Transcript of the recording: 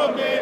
come